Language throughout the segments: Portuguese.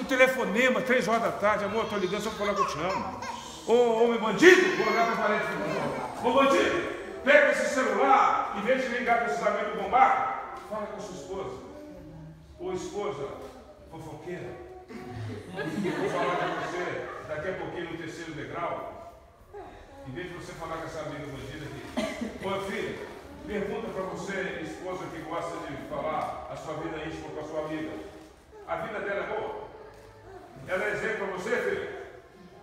Um telefonema, três horas da tarde, amor, estou ligando só falar que eu te amo. Ô homem bandido, vou olhar para parede. Ô bandido, pega esse celular, em vez de ligar para esses amigos bombar, fala com sua esposa. Ô esposa, fofoqueira. Vou falar com você daqui a pouquinho no terceiro degrau. Em vez de você falar com essa amiga bandida aqui. Ô filha, pergunta para você, esposa que gosta de falar a sua vida íntima com a sua amiga. A vida dela é boa? Ela é exemplo para você, filho?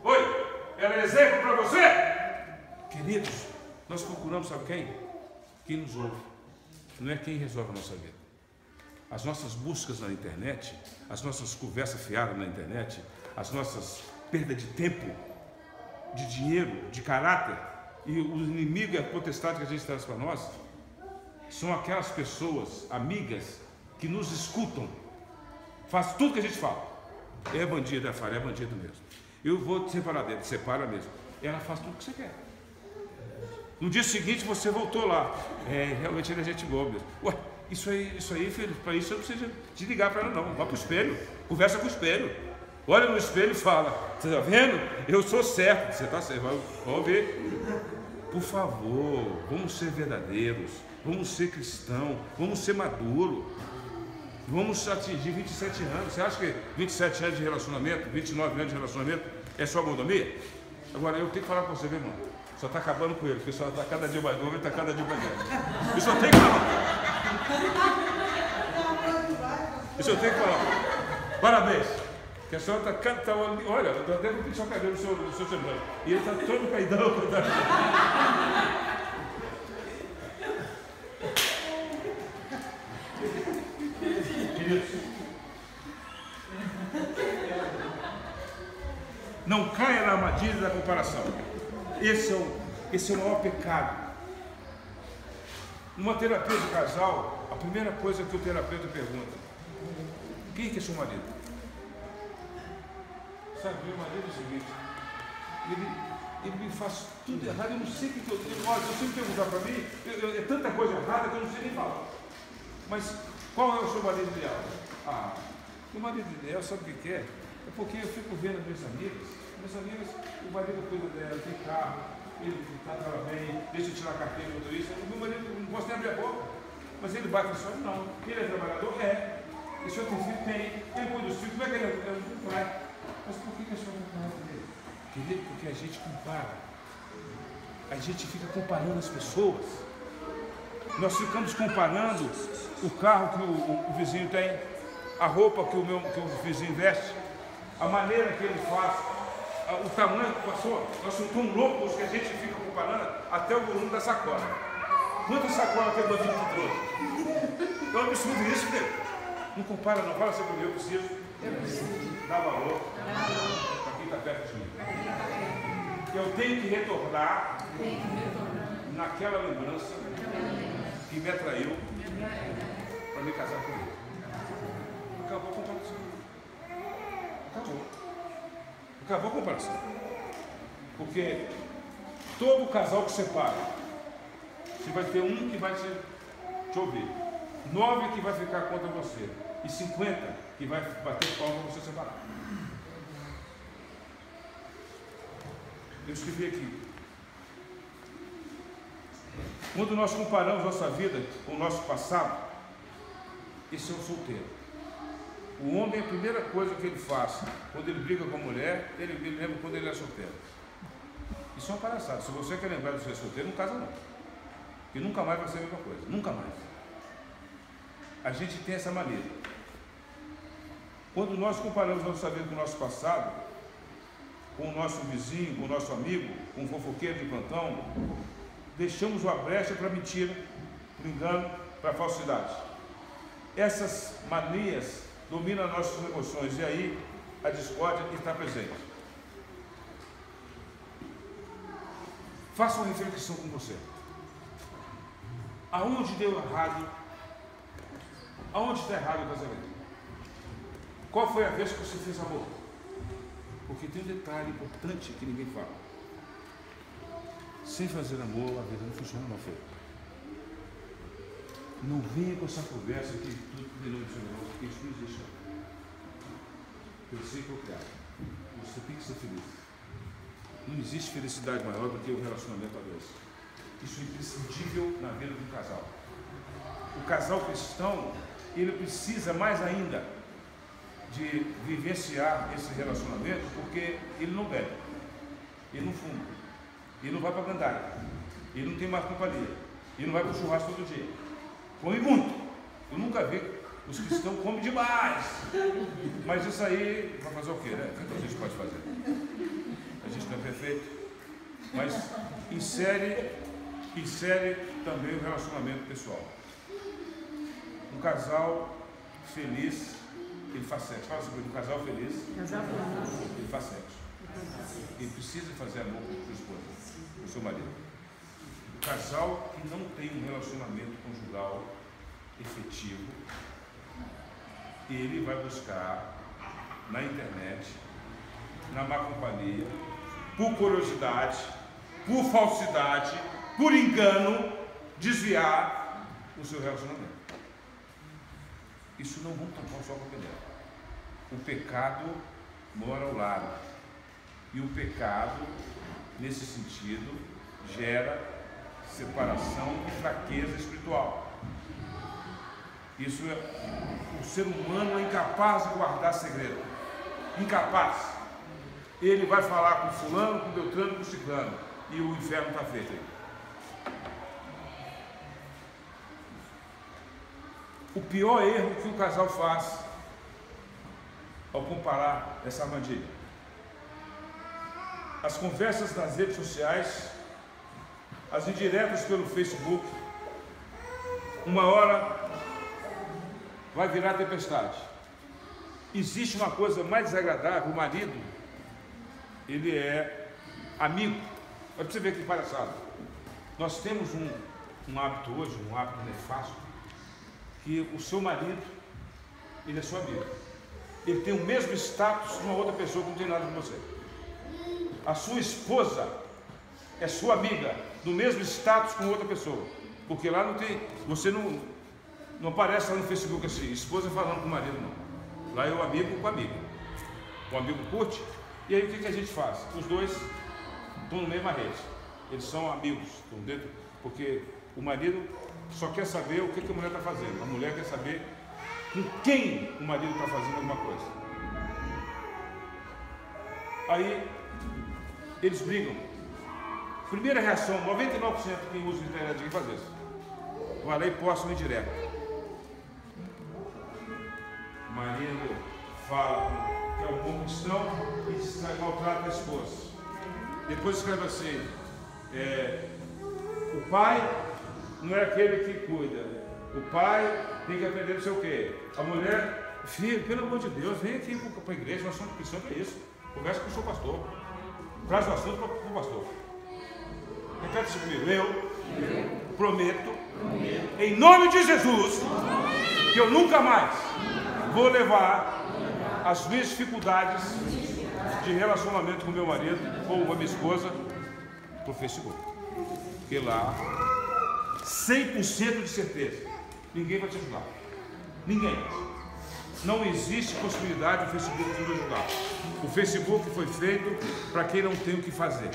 Oi? Ela é exemplo para você? Queridos, nós procuramos, sabe quem? Quem nos ouve. Não é quem resolve a nossa vida. As nossas buscas na internet, as nossas conversas fiadas na internet, as nossas perdas de tempo, de dinheiro, de caráter, e o inimigo e a potestade que a gente traz para nós, são aquelas pessoas, amigas, que nos escutam, faz tudo que a gente fala. É bandido, é falha, é bandido mesmo. Eu vou te separar dele, separa mesmo. Ela faz tudo que você quer. No dia seguinte você voltou lá. É, realmente ele é gente boa mesmo. Ué, isso aí, isso aí, filho, para isso eu não preciso desligar para ela não. Vá para o espelho, conversa com o espelho. Olha no espelho e fala, você está vendo? Eu sou certo, você está certo, vamos ver. Por favor, vamos ser verdadeiros, vamos ser cristãos, vamos ser maduros. Vamos atingir 27 anos. Você acha que 27 anos de relacionamento, 29 anos de relacionamento é só mordomia? Agora eu tenho que falar com você, meu irmão. Só está acabando com ele, porque só está cada dia mais novo e está cada dia mais velho. Isso eu tenho que falar. Isso eu tenho que falar. Parabéns. Que a senhora está tá, olha, eu até vou pintar o cabelo no seu, seu semblante. E ele está todo caidão. Não caia na armadilha da comparação. Esse é o, esse é o maior pecado. Numa terapia de casal, a primeira coisa que o terapeuta pergunta: quem que é seu marido? Sabe, meu marido é o seguinte: ele, ele me faz tudo errado, eu não sei o que, eu tenho. Se você perguntar para mim, eu, eu, é tanta coisa errada que eu não sei nem falar. Mas qual é o seu marido ideal? Ah, o marido ideal sabe o que quer? É porque eu fico vendo minhas amigas, minhas amigas, o marido cuida dela, tem carro, ele trata ela bem, deixa eu tirar a carteira de motorista. O meu marido não posso nem abrir a boca, mas ele no chão, não. Ele é trabalhador? É. E o senhor tem filho? Tem. Ele cuida dos filhos, como é que ele é? É um pai. Mas por que, a senhora não fala dele? Querido, porque a gente compara. A gente fica comparando as pessoas. Nós ficamos comparando o carro que o, o, o vizinho tem, a roupa que o, meu, que o vizinho veste, a maneira que ele faz, o tamanho que passou. Nós somos tão loucos que a gente fica comparando até o volume da sacola. Quantas sacolas tem o bandido que trouxe? É um absurdo isso, né? Não compara, não. Fala sobre eu preciso. Eu preciso. Dá valor para quem está perto de mim. Eu tenho que retornar naquela lembrança que me atraiu para me casar com ele. Acabou a comparação. Acabou. Acabou a comparação. Porque todo casal que separa, você vai ter um que vai te, te ouvir, nove que vai ficar contra você, e cinquenta que vai bater palma para você separar. Eu escrevi aqui. Quando nós comparamos nossa vida com o nosso passado, esse é o solteiro. O homem, a primeira coisa que ele faz, quando ele briga com a mulher, ele, lembra quando ele é solteiro. Isso é uma palhaçada. Se você quer lembrar de ser solteiro, não casa não. Porque nunca mais vai ser a mesma coisa. Nunca mais. A gente tem essa maneira. Quando nós comparamos nossa vida com o nosso passado, com o nosso vizinho, com o nosso amigo, com o fofoqueiro de plantão, deixamos uma brecha para mentira, para engano, para falsidade. Essas manias dominam nossas emoções e aí a discórdia está presente. Faça uma reflexão com você. Aonde deu errado? Aonde está errado o casamento? Qual foi a vez que você fez amor? Porque tem um detalhe importante que ninguém fala. Sem fazer amor, a vida não funciona, não foi. Não venha com essa conversa que tudo terminou de ser negócio, porque isso não existe. Pensei que eu criado. Você tem que ser feliz. Não existe felicidade maior do que o relacionamento a Deus. Isso é imprescindível na vida do casal. O casal cristão, ele precisa mais ainda de vivenciar esse relacionamento porque ele não bebe, ele não fuma, ele não vai para a gandaia, ele não tem mais companhia, ele não vai para o churrasco todo dia. Come muito. Eu nunca vi os cristãos comem demais. Mas isso aí vai fazer o quê, né? O que a gente pode fazer? A gente não é perfeito. Mas insere, insere também o relacionamento pessoal. Um casal feliz, ele faz sexo. Fala sobre um casal feliz. Casal feliz. Ele faz sexo. Ele precisa fazer amor com sua esposa, com o seu marido. Casal que não tem um relacionamento conjugal efetivo, ele vai buscar na internet, na má companhia, por curiosidade, por falsidade, por engano, desviar o seu relacionamento. Isso não vamos tampar só com o O pecado mora ao lado. E o pecado, nesse sentido, gera separação e fraqueza espiritual. Isso é, o ser humano é incapaz de guardar segredo. Incapaz. Ele vai falar com fulano, com Beltrano, com ciclano. E o inferno está feito aí. O pior erro que o casal faz ao comparar essa armadilha. As conversas nas redes sociais, as indiretas pelo Facebook, uma hora vai virar tempestade. Existe uma coisa mais desagradável, o marido, ele é amigo. Olha para você ver que palhaçada. Nós temos um, um hábito hoje, um hábito nefasto, que o seu marido, ele é seu amigo. Ele tem o mesmo status de uma outra pessoa que não tem nada com você. A sua esposa é sua amiga, do mesmo status com outra pessoa. Porque lá não tem, você não, não aparece lá no Facebook assim, esposa falando com o marido, não. Lá é o amigo com o amigo. O amigo curte, e aí o que, que a gente faz? Os dois estão na mesma rede. Eles são amigos, estão dentro, porque o marido só quer saber o que, que a mulher está fazendo. A mulher quer saber com quem o marido está fazendo alguma coisa. Aí eles brigam. Primeira reação, 99% de quem usa a internet quem faz isso. Vai lá e posta um indireto. Marido fala que é um bom cristão e maltrata a esposa. Depois escreve assim, é, o pai não é aquele que cuida. O pai tem que aprender não sei o quê. A mulher, filho, pelo amor de Deus, vem aqui para a igreja, nós somos cristãos para isso. Conversa com o seu pastor. Traz o assunto para o pastor. Repete isso comigo. Eu, eu prometo, prometo, em nome de Jesus, que eu nunca mais vou levar as minhas dificuldades de relacionamento com meu marido ou com a minha esposa para o Facebook. Porque lá 100% de certeza. Ninguém vai te ajudar. Ninguém. Não existe possibilidade do Facebook te ajudar. O Facebook foi feito para quem não tem o que fazer.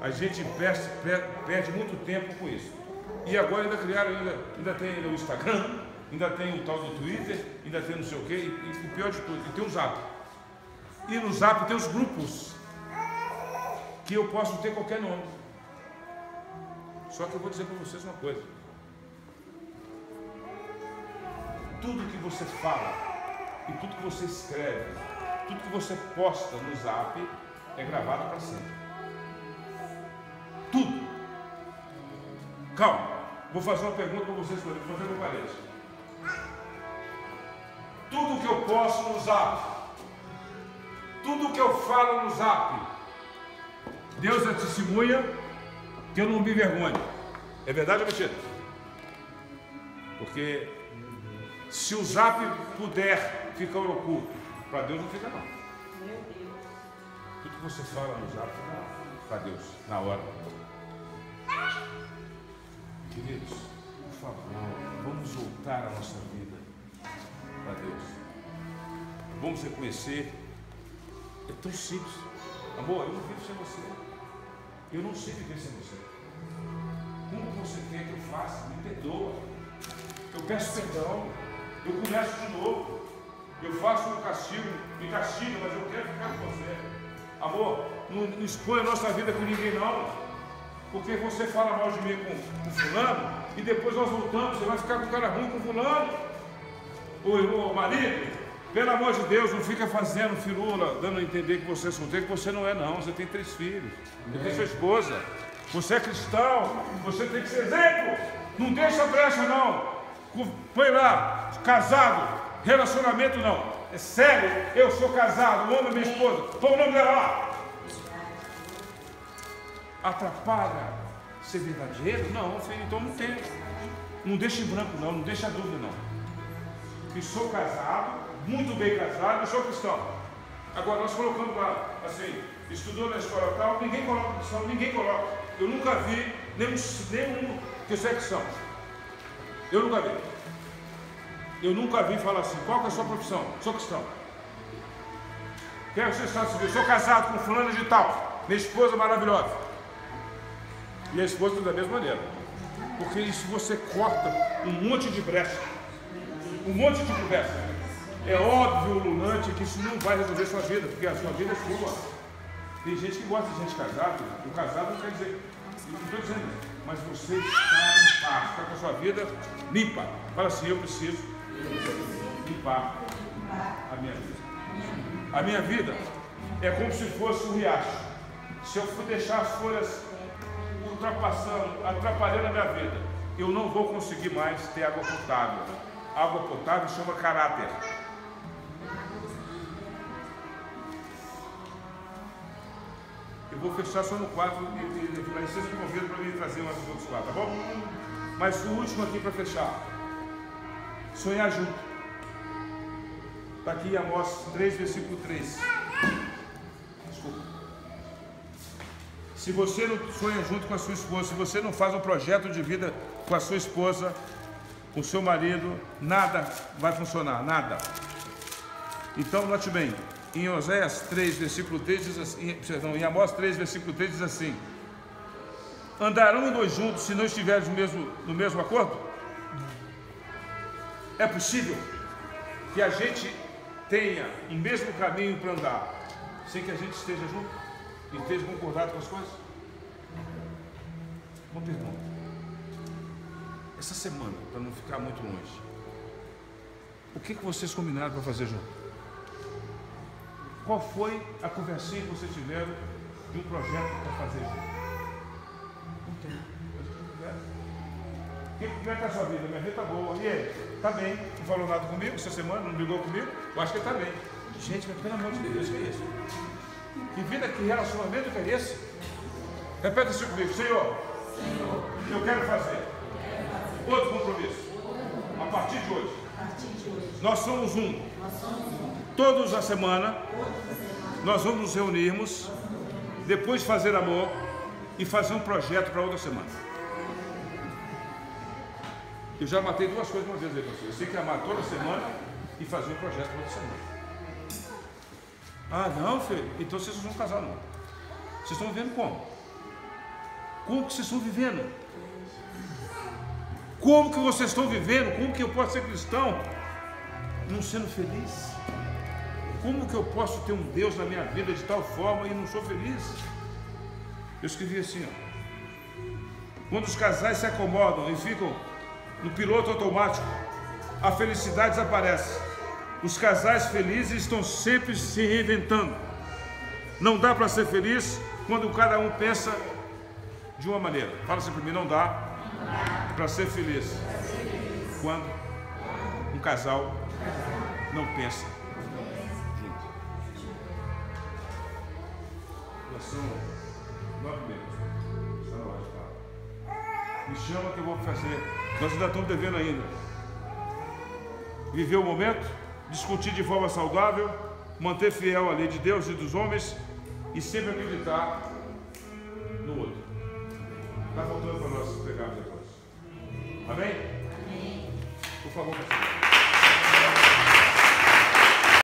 A gente perde, perde, muito tempo com isso. E agora ainda criaram, ainda, ainda tem o Instagram, ainda tem o tal do Twitter, ainda tem não sei o quê, e, e o pior de tudo, e tem o Zap. E no Zap tem os grupos, que eu posso ter qualquer nome. Só que eu vou dizer para vocês uma coisa. Tudo que você fala e tudo que você escreve, tudo que você posta no zap é gravado para sempre. Tudo. Calma, vou fazer uma pergunta para vocês, vou fazer uma parede. Tudo que eu posto no zap, tudo que eu falo no zap, Deus é testemunha que eu não me vergonho. É verdade ou mentira? Porque se o zap puder ficar oculto, para Deus não fica não. Tudo que você fala no zap para Deus, na hora. Queridos, por favor, vamos voltar a nossa vida para Deus. vamos reconhecer. É tão simples. Amor, eu não vivo sem você. Eu não sei viver sem você. Como você quer que eu faça? Me perdoa. Eu peço perdão. Eu começo de novo. Eu faço um castigo, me castiga, mas eu quero ficar com você. Amor, não, expõe a nossa vida com ninguém não. Porque você fala mal de mim com, com fulano e depois nós voltamos, você vai ficar com cara ruim com fulano. O, o marido, pelo amor de Deus, não fica fazendo firula, dando a entender que você é solteiro, que você não é não, você tem três filhos, você tem sua esposa, você é cristão, você tem que ser exemplo. Não deixa brecha não. Põe lá, casado, relacionamento não. É sério, eu sou casado, o homem minha esposa, põe o nome dela lá. Atrapalha ser verdadeiro? Não, filho, então não tem. Não deixa em branco não, não deixa dúvida não. E sou casado, muito bem casado, e sou cristão. Agora nós colocamos lá, assim, estudou na escola tal, ninguém coloca cristão, ninguém coloca. Eu nunca vi nenhum, nenhum que você é cristão. Eu nunca vi. Eu nunca vi falar assim, qual que é a sua profissão? Sou cristão. Quem é o seu estado civil? Sou casado com fulano de tal. Minha esposa maravilhosa. E a esposa da mesma maneira. Porque isso você corta um monte de brecha. Um monte de brecha. É óbvio, Lunante, que isso não vai resolver sua vida, porque a sua vida é sua. Tem gente que gosta de gente casada. O casado não quer dizer. Não estou dizendo, mas você está em paz, está com a sua vida limpa. Fala assim, eu preciso limpar a minha vida. A minha vida é como se fosse um riacho. Se eu for deixar as folhas ultrapassando, atrapalhando a minha vida, eu não vou conseguir mais ter água potável. Água potável chama caráter. Eu vou fechar só no quadro e, vocês me convidam para me trazer mais outros quatro, tá bom? Mas o último aqui para fechar. Sonhar junto. Está aqui Amós 3, versículo 3. Desculpa. Se você não sonha junto com a sua esposa, se você não faz um projeto de vida com a sua esposa, com o seu marido, nada vai funcionar, nada. Então, note bem, em Oséias 3, versículo 3, diz assim, perdão, em Amós 3, versículo 3 diz assim: Andarão dois juntos se não estiverem no mesmo, no mesmo acordo? É possível que a gente tenha o mesmo caminho para andar, sem que a gente esteja junto e esteja concordado com as coisas? Uma pergunta. Essa semana, para não ficar muito longe, o que, que vocês combinaram para fazer junto? Qual foi a conversinha que vocês tiveram de um projeto para fazer junto? Como é que está a sua vida? Minha vida está boa. E ele? Está bem. Não falou nada comigo essa semana, não brigou comigo? Eu acho que ele está bem. Gente, mas pelo amor de Deus, que é isso? Que vida, que relacionamento que é esse? Repete isso comigo. Senhor, Senhor eu quero fazer outro compromisso. A partir de hoje. Nós somos um. Todos a semana, nós vamos nos reunirmos, depois fazer amor e fazer um projeto para outra semana. Eu já matei duas coisas uma vez aí, você. Eu sei que amar toda semana e fazer um projeto toda semana. Ah, não, filho. Então vocês não vão casar, não. Vocês estão vivendo como? Como que vocês estão vivendo? Como que vocês estão vivendo? Como que eu posso ser cristão não sendo feliz? Como que eu posso ter um Deus na minha vida de tal forma e não sou feliz? Eu escrevi assim, ó. Quando os casais se acomodam e ficam no piloto automático, a felicidade desaparece. Os casais felizes estão sempre se reinventando. Não dá para ser feliz quando cada um pensa de uma maneira. Fala assim para mim, não dá para ser feliz quando um casal não pensa junto. Nós somos nove meses. Me chama que eu vou fazer nós ainda estamos devendo ainda. Viver o momento, discutir de forma saudável, manter fiel à lei de Deus e dos homens e sempre acreditar no outro. Está faltando para nós pegarmos depois. Amém? Amém. Por favor, pastor.